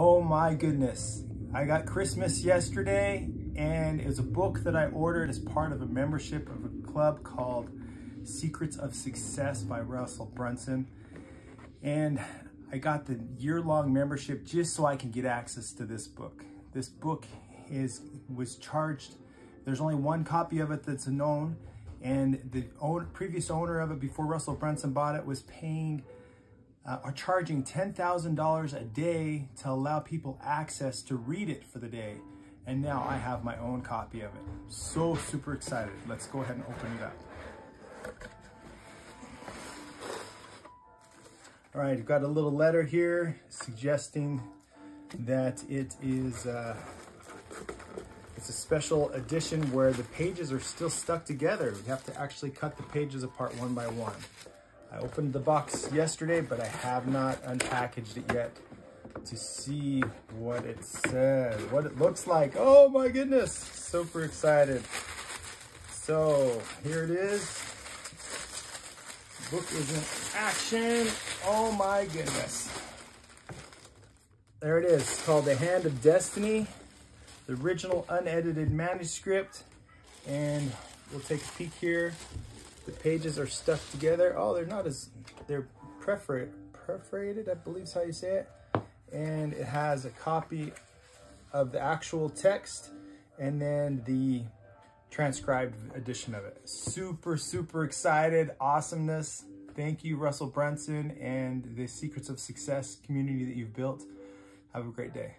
Oh my goodness. I got Christmas yesterday and it was a book that I ordered as part of a membership of a club called Secrets of Success by Russell Brunson. And I got the year-long membership just so I can get access to this book. This book is was charged, there's only one copy of it that's known, and the owner, previous owner of it before Russell Brunson bought it was paying uh, are charging $10,000 a day to allow people access to read it for the day. And now I have my own copy of it. So super excited. Let's go ahead and open it up. All right, you've got a little letter here suggesting that it is uh, it's a special edition where the pages are still stuck together. We have to actually cut the pages apart one by one. I opened the box yesterday, but I have not unpackaged it yet to see what it says, what it looks like. Oh my goodness, super excited. So here it is. book is in action. Oh my goodness. There it is, it's called The Hand of Destiny, the original unedited manuscript. And we'll take a peek here. The pages are stuck together. Oh, they're not as, they're perforated, perforated, I believe is how you say it. And it has a copy of the actual text and then the transcribed edition of it. Super, super excited. Awesomeness. Thank you, Russell Brunson and the Secrets of Success community that you've built. Have a great day.